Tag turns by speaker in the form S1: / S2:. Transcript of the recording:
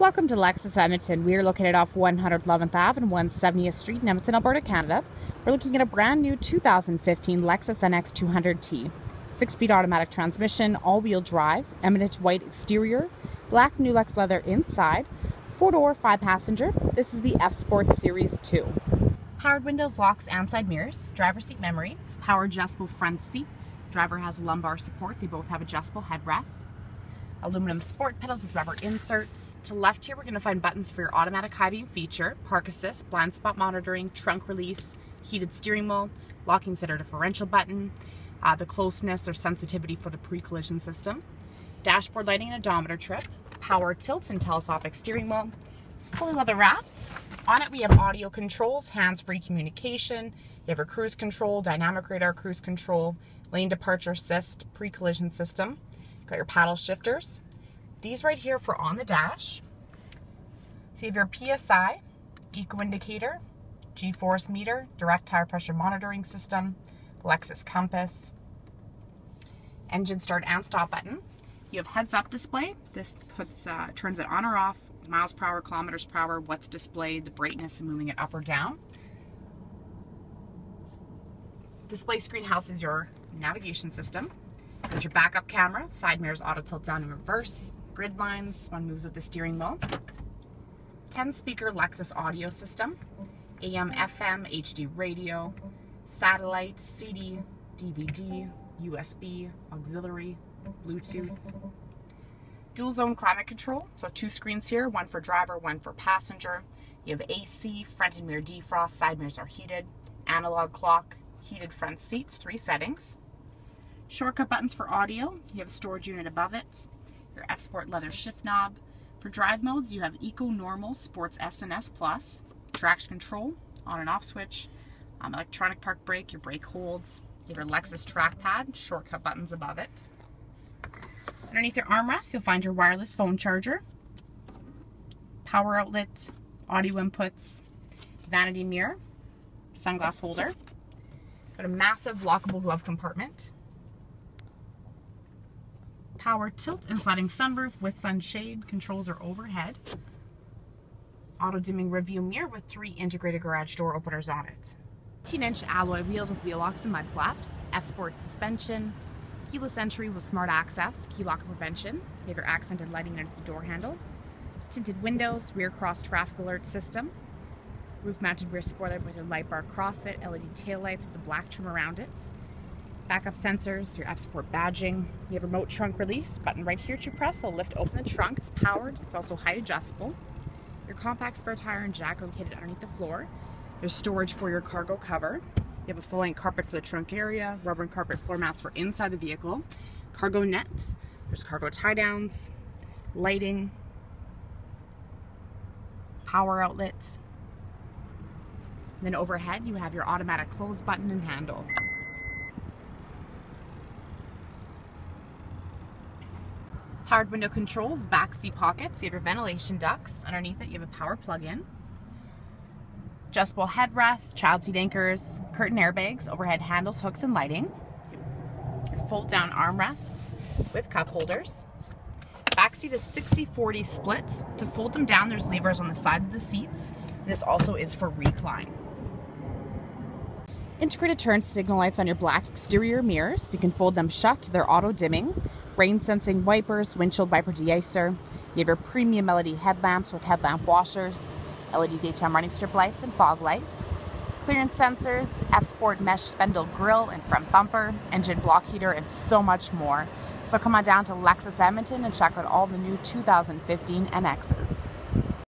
S1: Welcome to Lexus Edmonton. We are located off 111th Ave and 170th Street in Edmonton, Alberta, Canada. We're looking at a brand new 2015 Lexus NX 200T. Six-speed automatic transmission, all-wheel drive, eminent white exterior, black NuLuxe leather inside, four-door, five-passenger. This is the F Sport Series 2. Powered windows, locks, and side mirrors, driver seat memory, power adjustable front seats. Driver has lumbar support. They both have adjustable headrests aluminum sport pedals with rubber inserts. To left here, we're gonna find buttons for your automatic high beam feature, park assist, blind spot monitoring, trunk release, heated steering wheel, locking center differential button, uh, the closeness or sensitivity for the pre-collision system, dashboard lighting and odometer trip, power tilts and telescopic steering wheel. It's fully leather wrapped. On it we have audio controls, hands-free communication, you have your cruise control, dynamic radar cruise control, lane departure assist, pre-collision system. Got your paddle shifters. These right here for on the dash. So you have your PSI, eco indicator, G-force meter, direct tire pressure monitoring system, Lexus compass, engine start and stop button. You have heads up display. This puts uh, turns it on or off, miles per hour, kilometers per hour, what's displayed, the brightness and moving it up or down. Display screen houses your navigation system. There's your backup camera, side mirrors auto tilt down and reverse, grid lines, one moves with the steering wheel, 10 speaker Lexus audio system, AM, FM, HD radio, satellite, CD, DVD, USB, auxiliary, Bluetooth, dual zone climate control, so two screens here, one for driver, one for passenger. You have AC, front and mirror defrost, side mirrors are heated, analog clock, heated front seats, three settings. Shortcut buttons for audio. You have a storage unit above it. Your F Sport leather shift knob. For drive modes, you have Eco, Normal, Sports S and S Plus. Traction control, on and off switch. Um, electronic park brake, your brake holds. You have your Lexus trackpad, shortcut buttons above it. Underneath your armrest, you'll find your wireless phone charger, power outlet, audio inputs, vanity mirror, sunglass holder. Got a massive lockable glove compartment power tilt and sliding sunroof with sunshade. Controls are overhead. Auto dimming review mirror with three integrated garage door openers on it. 18 inch alloy wheels with wheel locks and mud flaps. F Sport suspension. Keyless entry with smart access. Key lock prevention. You have your accented lighting under the door handle. Tinted windows. Rear cross traffic alert system. Roof mounted rear spoiler with a light bar across it. LED tail lights with a black trim around it backup sensors, your F-Sport badging. You have remote trunk release, button right here to press will lift open the trunk. It's powered, it's also height adjustable. Your compact spare tire and jack are located underneath the floor. There's storage for your cargo cover. You have a full-length carpet for the trunk area, rubber and carpet floor mats for inside the vehicle, cargo nets, there's cargo tie downs, lighting, power outlets. And then overhead you have your automatic close button and handle. Powered window controls, back seat pockets, you have your ventilation ducts. Underneath it, you have a power plug-in. Adjustable headrest, child seat anchors, curtain airbags, overhead handles, hooks, and lighting. Fold-down armrests with cup holders. Back seat is 60-40 split. To fold them down, there's levers on the sides of the seats. This also is for recline. Integrated turn signal lights on your black exterior mirrors. You can fold them shut. They're auto dimming rain sensing wipers, windshield wiper deicer. You have your premium LED headlamps with headlamp washers, LED daytime running strip lights and fog lights, clearance sensors, F-Sport mesh spindle grille and front bumper, engine block heater, and so much more. So come on down to Lexus Edmonton and check out all the new 2015 NXs.